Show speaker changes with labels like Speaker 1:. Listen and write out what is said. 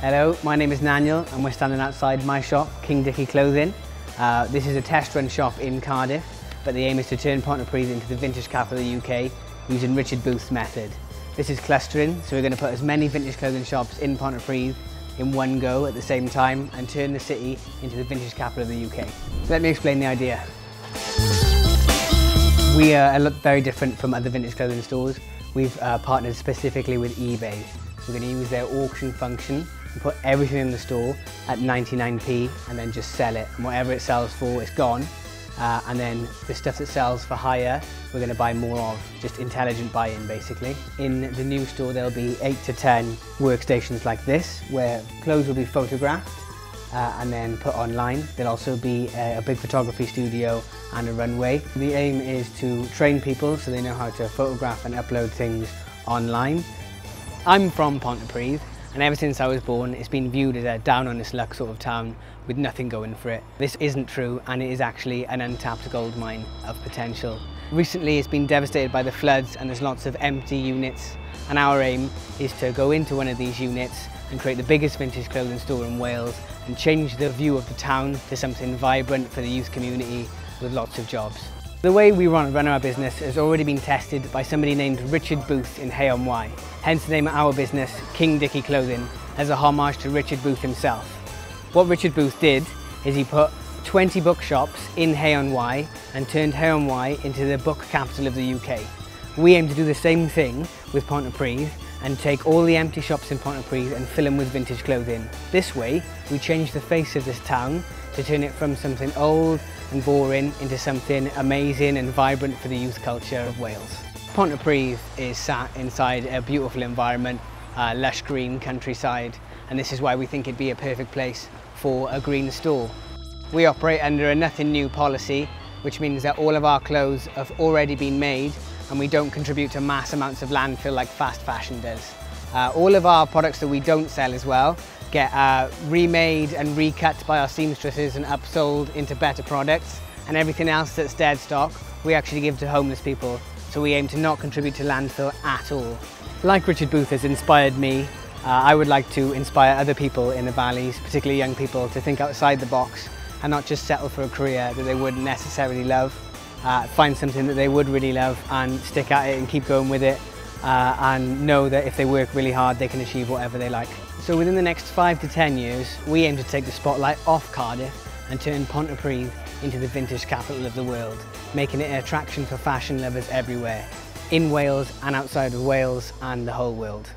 Speaker 1: Hello, my name is Naniel and we're standing outside my shop, King Dicky Clothing. Uh, this is a test run shop in Cardiff, but the aim is to turn Pontypridd into the vintage capital of the UK using Richard Booth's method. This is clustering, so we're going to put as many vintage clothing shops in Pontypridd in one go at the same time and turn the city into the vintage capital of the UK. Let me explain the idea. We are very different from other vintage clothing stores. We've uh, partnered specifically with eBay. We're going to use their auction function and put everything in the store at 99p and then just sell it. And whatever it sells for, it's gone. Uh, and then the stuff that sells for higher, we're going to buy more of, just intelligent buy-in basically. In the new store there'll be 8 to 10 workstations like this, where clothes will be photographed uh, and then put online. There'll also be a, a, big photography studio and a runway. The aim is to train people so they know how to photograph and upload things online. I'm from Pontypridd and ever since I was born it's been viewed as a down on its luck sort of town with nothing going for it. This isn't true and it is actually an untapped gold mine of potential. Recently it's been devastated by the floods and there's lots of empty units and our aim is to go into one of these units and create the biggest vintage clothing store in Wales and change the view of the town to something vibrant for the youth community with lots of jobs. The way we run, run our business has already been tested by somebody named Richard Booth in Hay-on-Wye, hence the name of our business, King Dicky Clothing, as a homage to Richard Booth himself. What Richard Booth did is he put 20 bookshops in Hay-on-Wye and turned Hay-on-Wye into the book capital of the UK. We aim to do the same thing with Pontypridd and take all the empty shops in Pontypridd and fill them with vintage clothing. This way, we change the face of this town to turn it from something old and boring into something amazing and vibrant for the youth culture of Wales. Pontypridd is sat inside a beautiful environment, lush green countryside, and this is why we think it'd be a perfect place for a green store. We operate under a nothing new policy, which means that all of our clothes have already been made and we don't contribute to mass amounts of landfill like fast fashion does. Uh, all of our products that we don't sell as well get uh, remade and recut by our seamstresses and upsold into better products and everything else that's dead stock we actually give to homeless people so we aim to not contribute to landfill at all. Like Richard Booth has inspired me, uh, I would like to inspire other people in the valleys, particularly young people, to think outside the box and not just settle for a career that they wouldn't necessarily love. Uh, find something that they would really love and stick at it and keep going with it uh, and know that if they work really hard they can achieve whatever they like. So within the next five to 10 years, we aim to take the spotlight off Cardiff and turn Pontypridd into the vintage capital of the world, making it an attraction for fashion lovers everywhere, in Wales and outside of Wales and the whole world.